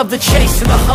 love the chase and the